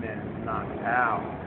been knocked out.